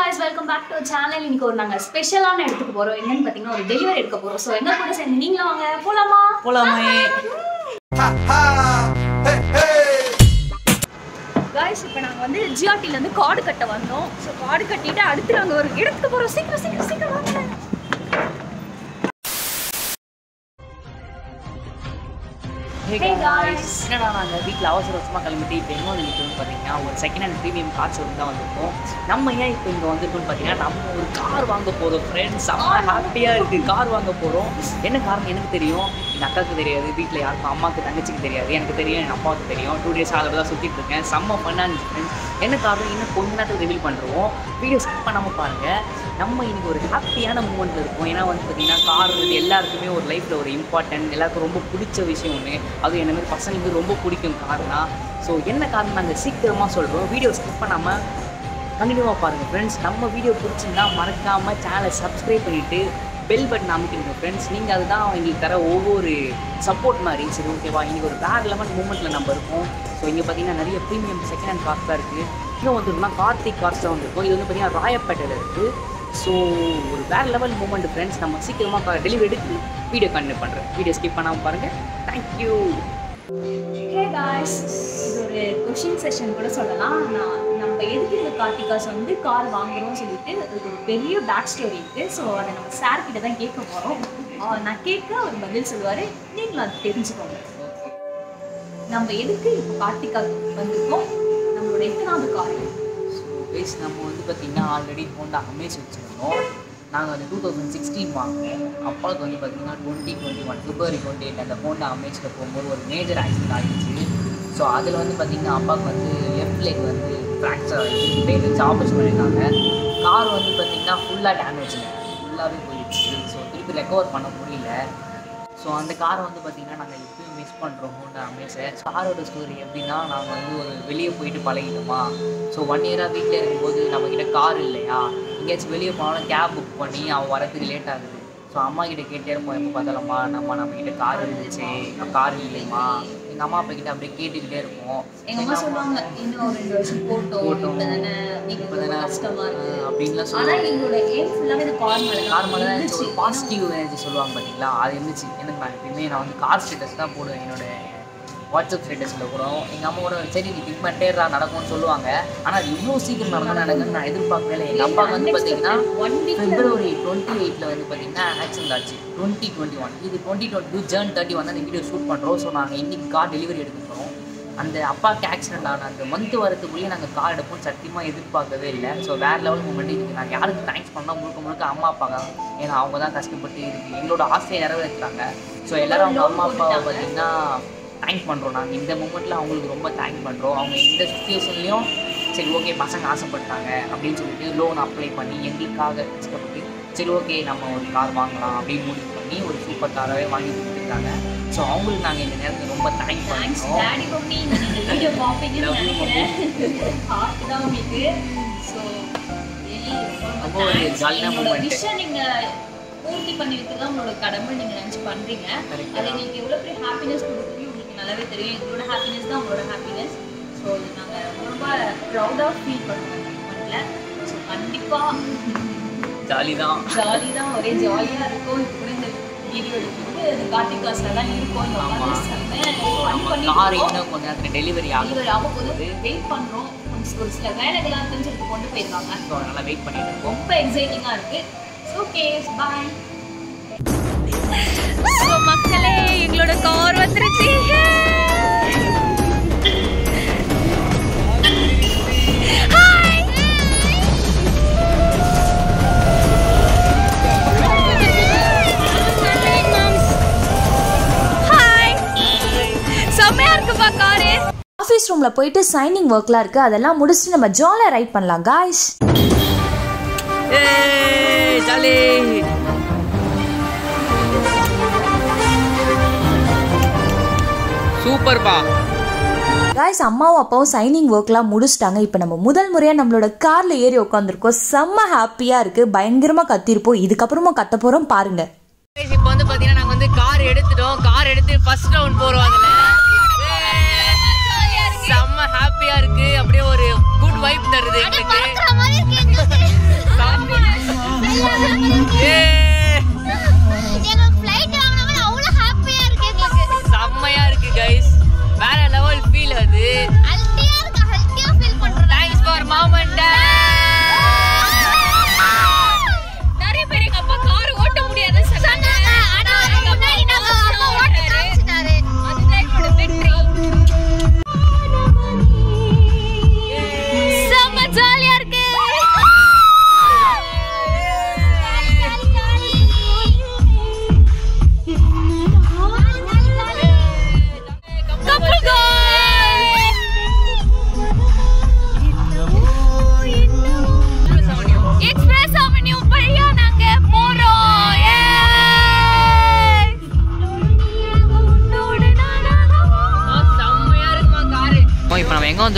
guys welcome back to channel இன்னைக்கு ஒரு நாங்க ஸ்பெஷலான இடத்துக்கு போறோம். என்னன்னு பாத்தீங்கன்னா ஒரு டெலிவரி எடுக்க போறோம். ஸோ எங்க கூட சேர்ந்து நீங்களும் வாங்க. போலாமா? போலாமே. காய்ஸ் இப்போ நாங்க வந்து ஜிஆர்டில இருந்து கார்டு கட்ட வந்தோம். ஸோ கார்டு கட்டிட்டு அடுத்து நாங்க ஒரு இடத்துக்கு போறோம். சீக்கிரம் சீக்கிரம் சீக்கிரம் வாங்க. என்னடா நாங்கள் வீட்டில் அவசர அவசரமாக கிளம்பிட்டு இப்போ எங்கே வந்துருக்கோம்னு பார்த்தீங்கன்னா ஒரு second hand premium car showroom தான் வந்திருக்கோம். நம்ம ஏன் இப்போ இங்கே வந்திருக்கோம்னு பார்த்தீங்கன்னா நம்ம ஒரு கார் வாங்க போகிறோம் ஃப்ரெண்ட்ஸ் செம்ம ஹாப்பியாக இருக்குது கார் வாங்க போகிறோம் என்ன காரணம் எனக்கு தெரியும்? எங்கள் அக்காவுக்கு தெரியாது வீட்டில் யாருக்கும் அம்மாவுக்கு தங்கச்சிக்கு தெரியாது எனக்கு தெரியும் எங்கள் அப்பாவுக்கு தெரியும். டூ டேஸ் அதில் தான் சுற்றிட்டு இருக்கேன். செம்ம ஃபன்னாக இருந்துச்சு என்ன காரணம்? இன்னும் கொஞ்ச நேரத்தில் ரிவீல் பண்ணுறோம் வீடியோ ஸ்கிப் பண்ணாமல் பாருங்கள் நம்ம இன்னைக்கு ஒரு ஹாப்பியான மூமெண்ட்டில் இருக்கும். ஏன்னா வந்து பார்த்தீங்கன்னா கார் வந்து எல்லாருக்குமே ஒரு லைஃப்பில் ஒரு இம்பார்ட்டன்ட் எல்லாருக்கும் ரொம்ப பிடிச்ச விஷயம் ஒன்று அது என்ன மாதிரி பசங்களுக்கு ரொம்ப பிடிக்கும் கார்னா. ஸோ என்ன காரணம்? நாங்கள் சீக்கிரமாக சொல்கிறோம் வீடியோ ஸ்கிப் பண்ணாமல் கண்டினியூவாக பாருங்கள் ஃப்ரெண்ட்ஸ் நம்ம வீடியோ பிடிச்சிருந்தா மறக்காமல் சேனலை சப்ஸ்கிரைப் பண்ணிவிட்டு பெல் பட்டன் அமைக்கிறீங்க ஃப்ரெண்ட்ஸ் நீங்கள் அதுதான் எங்களுக்கு தர ஒவ்வொரு சப்போர்ட் மாதிரி. சரி ஓகேவா இன்றைக்கி ஒரு வேறு லெவல் மூமெண்ட்டில் நம்ம இருக்கோம். ஸோ இங்கே பார்த்தீங்கன்னா நிறைய ப்ரீமியம் செகண்ட் ஹேண்ட் கார்ஸ் தான் இருக்குது இன்னும் வந்துருக்குன்னா கார்த்திக் கார்ஸ் தான் வந்திருக்கும். இது வந்து பார்த்தீங்கன்னா ராயப்பேட்டையில் இருக்குது ஸோ ஒரு வேறு லெவல் மூமெண்ட் ஃப்ரெண்ட்ஸ் நம்ம சீக்கிரமாக டெலிவரி எடுத்து வீடியோ கண்டினியூ பண்ணுறேன் வீடியோ ஸ்கிப் பண்ணாமல் பாருங்கள் thank you Hey guys, question session கூட சொல்லலாம். நான் நம்ம எதுக்கு இந்த கார்த்திகாஸ் வந்து கார் வாங்குறோம்னு சொல்லிட்டு அதுக்கு ஒரு பெரிய பேக் ஸ்டோரி இருக்குது ஸோ அதை நம்ம சார் கிட்ட தான் கேட்க போகிறோம் நான் கேட்க அவர் பதில் சொல்லுவார். நீங்களும் அது தெரிஞ்சுக்கோங்க. நம்ம எதுக்கு இப்போ கார்த்திகா வந்திருக்கோம்? நம்மளோட எத்தனாவது கார். ஸோ பேஸ் நம்ம வந்து பார்த்திங்கன்னா ஆல்ரெடி ஹோண்டா அமேஸ் வச்சுருந்தோம். நாங்கள் வந்து டூ தௌசண்ட் சிக்ஸ்டீன் வாங்கினோம். அப்பாவுக்கு வந்து பார்த்திங்கன்னா twenty twenty one February twenty eight அந்த ஹோண்டா அமேஸில் போகும்போது ஒரு மேஜர் ஆக்சிடென்ட் ஆகிடுச்சு ஸோ அதில் வந்து பார்த்திங்கன்னா அப்பாவுக்கு வந்து லெஃப்ட் லெக் வந்து ஃப்ராக்சர் ஆகிடுச்சு பெயின் வச்சு ஆப்ரேஷன் பண்ணியிருக்காங்க கார் வந்து பார்த்திங்கன்னா ஃபுல்லாக டேமேஜுங்க ஃபுல்லாகவே போயிடுச்சு. ஸோ திருப்பி ரெக்கவர் பண்ண முடியல. ஸோ அந்த காரை வந்து பார்த்திங்கன்னா நாங்கள் எப்பயும் மிஸ் பண்ணுறோம் ஹோண்டா அமேஸை காரோட ஸ்டோரி எப்படின்னா நாங்கள் வந்து ஒரு வெளியே போயிட்டு பழகிட்டோமா? ஸோ ஒன் இயராக வீட்டில் இருக்கும்போது நம்மக்கிட்ட கார் இல்லையா? எங்கேயாச்சும் வெளியே போனாலும் கேப் புக் பண்ணி அவன் வரதுக்கு லேட் ஆகுது. ஸோ அம்மா கிட்ட கேட்டே இருப்போம். எப்போ பார்த்தாலும்மா நம்ம நம்மக்கிட்ட கார் இருந்துச்சு. கார் இல்லைம்மா. எங்கள் அம்மா அப்பா கிட்ட அப்படியே கேட்டுக்கிட்டே இருப்போம். எங்கள் அம்மா சொல்லுவாங்க இன்னும் ஒரு ரெண்டு வருஷம் போட்டோம் போட்டோம். ஆஹ் அப்படின்லாம் சொல்லுவாங்க. எங்களோட ஃபுல்லாகவே இந்த கார் மேலே கார் மேலே தான் பாசிட்டிவ் எனர்ஜி சொல்லுவாங்க பார்த்தீங்களா அது இருந்துச்சு. எனக்கு நான் எப்பயுமே நான் வந்து கார் ஸ்டேட்டஸ் தான் போடுவேன் என்னோட வாட்ஸ்அப் ஸ்டேட்டஸில் கூட எங்கள் அம்மா கூட சரி நீ திங்க் பண்ணிட்டேரா நடக்கும்னு சொல்லுவாங்க. ஆனால் அது இவ்வளோ சீக்கிரம் நடந்து நடக்குன்னு நான் எதிர்பார்க்கவே எங்கள் அப்பா வந்து பார்த்தீங்கன்னா பிப்ரவரி டுவெண்ட்டி எயிட்டில் வந்து பார்த்தீங்கன்னா ஆக்சிடென்ட் ஆச்சு டுவெண்ட்டி டுவெண்ட்டி ஒன் இது twenty twenty two June thirty வந்து அந்த வீடியோ ஷூட் பண்ணுறோம் ஸோ நாங்கள் இன்னைக்கு கார் டெலிவரி எடுக்க போகிறோம் அந்த அப்பாவுக்கு ஆக்சிடென்ட் ஆன அந்த மந்த் வரதுக்குள்ளேயே நாங்கள் கார் எடுப்போம் சத்தியமாக எதிர்பார்க்கவே இல்லை. ஸோ வேறு லெவல் மூமெண்ட் இதுக்கு நாங்கள் யாருக்கு தேங்க்ஸ் பண்ணால் முழுக்க முழுக்க அம்மா அப்பா தான். ஏன்னா அவங்க தான் கஷ்டப்பட்டு இதுக்கு எங்களோட ஆசையை நிறைவேற்றுறாங்க ஸோ எல்லாரும் அவங்க அம்மா அப்பாவை பார்த்தீங்கன்னா தேங்க்ஸ் பண்ணுறோம் நாங்கள் இந்த மூமெண்ட்டில் அவங்களுக்கு ரொம்ப தேங்க்ஸ் பண்ணுறோம் அவங்க இந்த சுச்சுவேஷன்லேயும் சரி ஓகே பசங்க ஆசைப்பட்டாங்க அப்படின்னு சொல்லிட்டு லோன் அப்ளை பண்ணி எங்களுக்காக கஷ்டப்பட்டு சரி ஓகே நம்ம ஒரு கார் வாங்கலாம் அப்படின்னு முடிவு பண்ணி ஒரு சூப்பர் காராகவே வாங்கி கொடுத்துருக்காங்க ஸோ அவங்களுக்கு நாங்கள் இந்த நேரத்தில் ரொம்ப தேங்க்ஸ் பண்ணுறோம் தான் பூர்த்தி பண்ணி வைக்கிறது உங்களோட கடமை நீங்க நினைச்சு Correct. அது தான். எங்களுக்கு எவ்வளவு பெரிய ஹாப்பினஸ் உங்களுக்கு நல்லாவே தெரியும். எங்களோட ஹாப்பினஸ் தான் உங்களோட ஹாப்பினஸ் ஸோ இது நாங்க ரொம்ப ப்ரௌடாக ஃபீல் பண்ணுவோம் பண்ணல ஸோ கண்டிப்பா ஜாலி தான் ஜாலி தான் ஒரே ஜாலியா இருக்கும். இப்போ கூட இந்த வீடியோ எடுக்கும்போது அது கார்த்திக் காசுல தான் இருக்கும். கார். இன்னும் கொஞ்ச நேரத்தில் டெலிவரி ஆகும். டெலிவரி ஆக போது வெயிட் கொஞ்சம் ஒரு சில வேலைகள்லாம் சொல்லிட்டு கொண்டு போயிருக்காங்க. ஸோ அதனால் வெயிட் பண்ணிட்டு இருக்கோம். ரொம்ப எக்ஸைட்டிங்கா இருக்கு. ஓகே பாய் மக்களே எங்களோட கார் வந்துருச்சு. ரூமில் போயிட்டு சைனிங் ஒர்க்லாம் இருக்குது அதெல்லாம் முடிச்சுட்டு நம்ம ஜாலியாக ரைட் பண்ணலாம் காய்ஸ் ஜாலி. சூப்பர்ப்பா. காய்ஸ் அம்மாவும் அப்பாவும் சைனிங் ஒர்க்லாம் முடிச்சிட்டாங்க. இப்போ நம்ம முதல் முறையாக நம்மளோட காரில் ஏறி உட்காந்துருக்கோம் செம்ம ஹாப்பியாக இருக்குது பயங்கரமாக கத்திருப்போம். இதுக்கப்புறமா கத்த போகிறோம் பாருங்க. இப்போ வந்து பார்த்தீங்கன்னா நாங்கள் வந்து கார் எடுத்துட்டோம். கார் எடுத்து ஃபர்ஸ்ட் ரவுண்ட் போகிறோம் அதில்.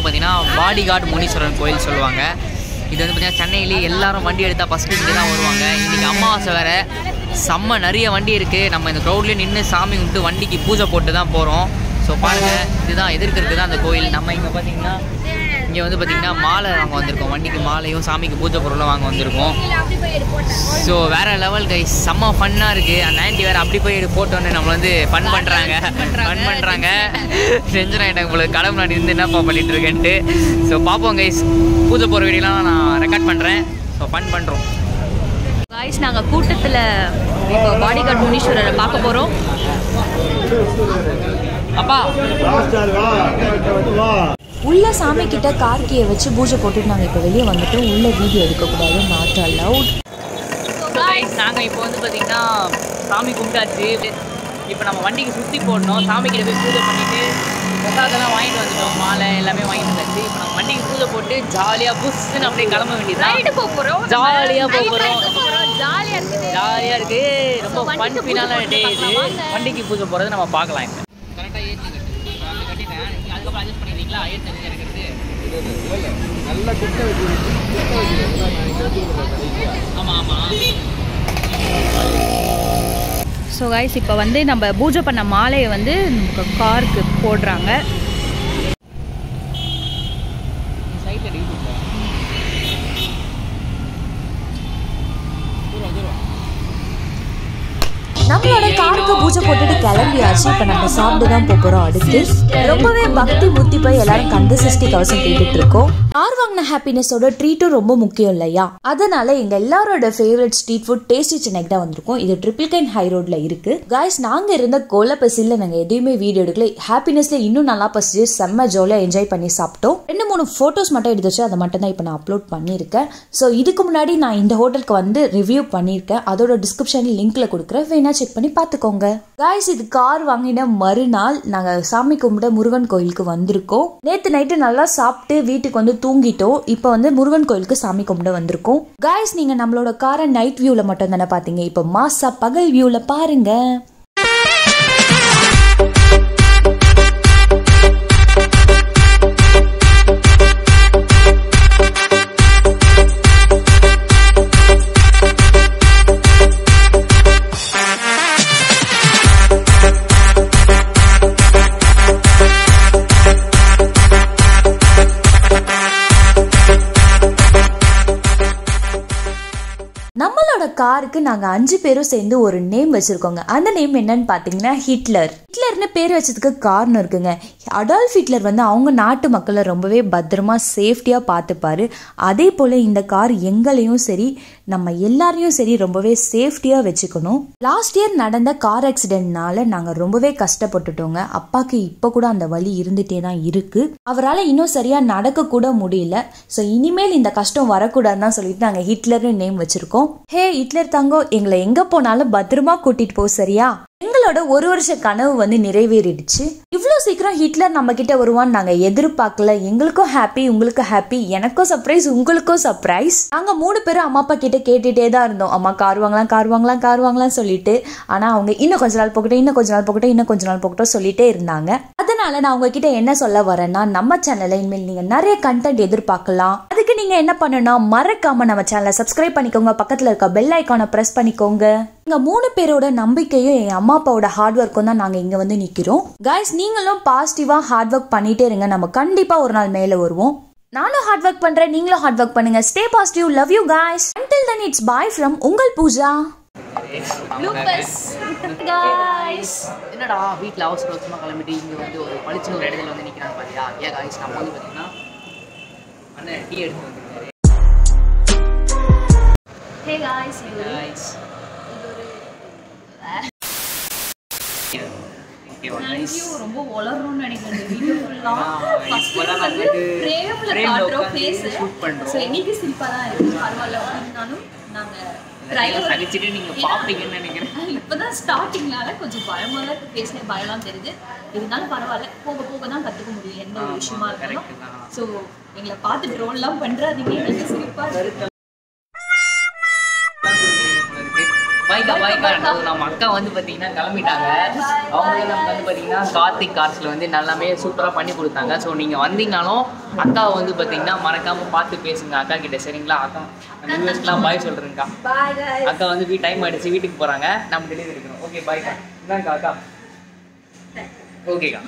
பாடிகார்டு முனீஸ்வரன் கோயில் சொல்லுவாங்க. இது வந்து பார்த்தீங்கன்னா சென்னையிலே எல்லாரும் வண்டி எடுத்தால் ஃபஸ்ட்டு இங்கே தான் வருவாங்க. இன்றைக்கி அமாவாசை வேறு. செம்ம நிறைய வண்டி இருக்குது நம்ம இந்த க்ரௌட்லேயே நின்று சாமி கும்பிட்டு வண்டிக்கு பூஜை போட்டு தான் போகிறோம் ஸோ பாருங்கள் இதுதான் எதிர்க்கிறது தான் அந்த கோயில். நம்ம இங்கே பார்த்தீங்கன்னா இங்கே வந்து பார்த்தீங்கன்னா மாலை வாங்க வந்திருக்கோம். வண்டிக்கு மாலையும் சாமிக்கு பூஜை பொருளும் வாங்க வந்திருக்கோம். ஸோ வேற லெவல் கைஸ் செம்ம ஃபன்னாக இருக்குது அந்த ஆண்டி வேறு அப்படி போய் போட்டோன்னு நம்மள வந்து ஃபன் பண்ணுறாங்க ஃபன் பண்ணுறாங்க டென்ஷன் ஆகிட்டாங்க உங்களுக்கு கடை முன்னாடி இருந்து என்னப்பா பண்ணிட்டு இருக்கேன்ட்டு. ஸோ பார்ப்போம் கைஸ் பூஜை போகிற வீடியோலாம் நான் ரெக்கார்ட் பண்ணுறேன் ஸோ ஃபன் பண்ணுறோம் காய்ஸ் நாங்கள் கூட்டத்தில் இப்போ பாடிகார்ட் முனீஸ்வரரை பார்க்க போகிறோம் அப்பா. உள்ள சாமி கிட்ட கார்கியை வச்சு பூஜை போட்டுட்டு நாங்கள் இப்போ வெளியே வந்துட்டோம் உள்ள வீடியோ எடுக்கக்கூடாது. நாட் அலவுட் நாங்கள் இப்போ வந்து பார்த்தீங்கன்னா சாமி கும்பிட்டாச்சு. இப்போ நம்ம வண்டிக்கு சுற்றி போடணும். சாமி கிட்ட போய் பூஜை பண்ணிட்டு பிரசாதெல்லாம் வாங்கிட்டு வந்துட்டோம். மாலை எல்லாமே வாங்கிட்டு வந்தாச்சு. இப்போ நம்ம வண்டிக்கு பூஜை போட்டு ஜாலியாக புஷ்ஷுன்னு அப்படியே கிளம்ப வேண்டியது போக போகிறோம் ஜாலியாக போக போகிறோம் ஜாலியாக இருக்குது. ஜாலியாக இருக்கு. ரொம்ப ஃபன் வண்டிக்கு ஃபினான பூஜை டே இது. வண்டிக்கு பூஜை போகிறது நம்ம பார்க்கலாம் இப்போ. கரெக்டாக ஏற்றி கட்டிட்டேன் அதுக்கப்புறம் அட்ஜஸ்ட் பண்ணிடுறீங்களா ஏற்றி ஆமாம் ஆமாம் ஸோ காய்ஸ் இப்போ வந்து நம்ம பூஜை பண்ண மாலையை வந்து காருக்கு போடுறாங்க சைட்டில் டீ நம்மளோட காருக்கு பூஜை போட்டுட்டு கிளம்பியாச்சு. இப்போ நம்ம சாப்பிட்டு தான் போகிறோம் அடுத்து. ரொம்பவே பக்தி முத்தி போய் எல்லாரும் கந்த சஷ்டி கவசம் கேட்டுட்டு இருக்கோம். கார் வாங்கின ஹாப்பினஸோட ட்ரீட்டும் ரொம்ப முக்கியம் இல்லையா? அதனால எங்க எல்லாரோட ஃபேவரட் ஸ்ட்ரீட் ஃபுட் டேஸ்டி சென்னைக்கு தான் வந்திருக்கோம். இது ட்ரிபிள் கைன் ஹை ரோட்ல இருக்கு. காய்ஸ் நாங்க இருந்த கோலப்பசியில் நாங்க எதையுமே வீடியோ எடுக்கல. ஹாப்பினஸ்ல இன்னும் நல்லா பசிச்சு செம்ம ஜாலியா என்ஜாய் பண்ணி சாப்பிட்டோம். ரெண்டு மூணு போட்டோஸ் மட்டும் எடுத்துச்சு. அதை மட்டும் தான் இப்போ நான் அப்லோட் பண்ணியிருக்கேன். ஸோ இதுக்கு முன்னாடி நான் இந்த ஹோட்டலுக்கு வந்து ரிவ்யூ பண்ணியிருக்கேன். அதோட டிஸ்கிரிப்ஷனில் லிங்க்ல கொடுக்குறேன். வேணா செக் பண்ணி பார்த்துக்கோங்க. காய்ஸ் இது கார் வாங்கின மறுநாள் நாங்கள் சாமி கும்பிட முருகன் கோயிலுக்கு வந்திருக்கோம். நேற்று நைட்டு நல்லா சாப்பிட்டு வீட்டுக்கு வந்து தூங்கிட்டோம். இப்போ வந்து முருகன் கோயிலுக்கு சாமி கும்பிட வந்திருக்கோம். காய்ஸ் நீங்க நம்மளோட காரை நைட் வியூவில் மட்டும் தானே பார்த்தீங்க இப்போ மாசா பகல் வியூவில் பாருங்க. நம்மளோட காருக்கு நாங்கள் அஞ்சு பேரும் சேர்ந்து ஒரு நேம் வச்சுருக்கோங்க. அந்த நேம் என்னன்னு பார்த்தீங்கன்னா ஹிட்லர். ஹிட்லர்னு பேர் வச்சதுக்கு காரணம் இருக்குங்க. அடால்ஃப் ஹிட்லர் வந்து அவங்க நாட்டு மக்களை ரொம்பவே பத்திரமா சேஃப்டியாக பார்த்துப்பாரு. அதே போல் இந்த கார் எங்களையும் சரி நம்ம எல்லாரையும் சரி ரொம்பவே சேஃப்டியாக வச்சுக்கணும். லாஸ்ட் இயர் நடந்த கார் ஆக்சிடென்ட்னால நாங்கள் ரொம்பவே கஷ்டப்பட்டுட்டோங்க. அப்பாக்கு இப்போ கூட அந்த வழி இருந்துகிட்டே தான் இருக்குது அவரால் இன்னும் சரியாக நடக்கக்கூட முடியல. ஸோ இனிமேல் இந்த கஷ்டம் வரக்கூடாதுன்னு தான் சொல்லிட்டு நாங்கள் ஹிட்லர்னு நேம் வச்சுருக்கோம். ஹே ஹிட்லர் தாங்கோ எங்களை எங்கே போனாலும் பத்திரமா கூட்டிகிட்டு போ சரியா? எங்களோட ஒரு வருஷ கனவு வந்து நிறைவேறிடுச்சு. இவ்வளோ சீக்கிரம் ஹிட்லர் நம்ம கிட்ட வருவான்னு நாங்கள் எதிர்பார்க்கல. எங்களுக்கும் ஹாப்பி உங்களுக்கும் ஹாப்பி எனக்கும் சர்ப்ரைஸ் உங்களுக்கும் சர்ப்ரைஸ் நாங்கள் மூணு பேரும் அம்மா அப்பா கிட்ட கேட்டுட்டே தான் இருந்தோம். அம்மா கார் வாங்கலாம் கார் வாங்கலாம் கார் வாங்கலாம் சொல்லிட்டு. ஆனால் அவங்க இன்னும் கொஞ்ச நாள் போகட்டும் இன்னும் கொஞ்ச நாள் போகட்டும் இன்னும் கொஞ்ச நாள் போகட்டும் சொல்லிட்டே இருந்தாங்க. அதனால நான் உங்ககிட்ட என்ன சொல்ல வரேன்னா நம்ம சேனல்ல இனிமேல் நீங்க நிறைய கண்டென்ட் எதிர்பார்க்கலாம். அதுக்கு நீங்க என்ன பண்ணணும் மறக்காம நம்ம சேனலை சப்ஸ்கிரைப் பண்ணிக்கோங்க. பக்கத்துல இருக்க பெல் ஐக்கானை பிரஸ் பண்ணிக்கோங்க. இங்க மூணு பேரோட நம்பிக்கையும் என் அம்மா அப்பாவோட ஹார்ட் ஒர்க்கும் தான் நாங்க இங்க வந்து நிக்கிறோம். கைஸ் நீங்களும் பாசிட்டிவா ஹார்ட் ஒர்க் பண்ணிட்டே இருங்க. நம்ம கண்டிப்பா ஒரு நாள் மேல வருவோம். நானும் ஹார்ட் ஒர்க் பண்றேன் நீங்களும் ஹார்ட் ஒர்க் பண்ணுங்க. Stay positive love you guys. Until then it's bye from உங்கள் பூஜா. என்னடா வீட்டில் அவசர அவசரமாக கிளம்பிட்டு இங்கே வந்து ஒரு பளிச்சுன்னு ஒரு இடத்துல வந்து நிற்கிறாங்க பாத்தியா? ஏன் காய்ஸ் நம்ம வந்து பார்த்தீங்கன்னா அண்ணன் டீ எடுத்து வந்துருக்காரு. ஹே காய்ஸ் இது ஒரு காய்ஸ் தேங்க்யூ ரொம்ப வளரணும்னு நினைக்கிறேன் இந்த வீடியோ ஃபுல்லா ஆ, ஃபர்ஸ்ட் இப்போதான் வந்து வந்துட்டு பிரேம்ல frame ல காட்டுறோம் உட்காந்து ஃபேஸ் shoot பண்றோம். எங்களுக்கு சிரிப்பா தான் இருக்கு. பரவாயில்ல இருந்தாலும் நாங்க சகிச்சுட்டு நினைக்கிறேன். இப்பதான் ஸ்டார்டிங்னால கொஞ்சம் பயமா தான் இருக்கு. பயம்லாம் தெரியுது. இருந்தாலும் பரவாயில்ல. போக போக தான் கத்துக்க முடியும். எந்த ஒரு விஷயமா தான். ஸோ எங்களை பார்த்து ட்ரோன்லாம் பண்றாதீங்க. எனக்கு சிரிப்பா பாய்க்கா பாய்க்கா நம்ம அக்கா வந்து பார்த்தீங்கன்னா கிளம்பிட்டாங்க. அவங்க நமக்கு வந்து பார்த்தீங்கன்னா கார்த்திக் கார்ஸில் வந்து நல்லாமே சூப்பராக பண்ணி கொடுத்தாங்க. ஸோ நீங்கள் வந்தீங்கனாலும் அக்காவை வந்து பார்த்தீங்கன்னா மறக்காமல் பார்த்து பேசுங்க. அக்கா கிட்ட சரிங்களா? அக்கா வியூவர்ஸ்க்குலாம் பாய் சொல்கிறேங்க்கா அக்கா வந்து வீ டைம் ஆயிடுச்சு. வீட்டுக்கு போகிறாங்க நம்ம டெலிவரி இருக்கணும் ஓகே பாய்க்கா இந்தாங்கக்கா அக்கா. ஓகேக்கா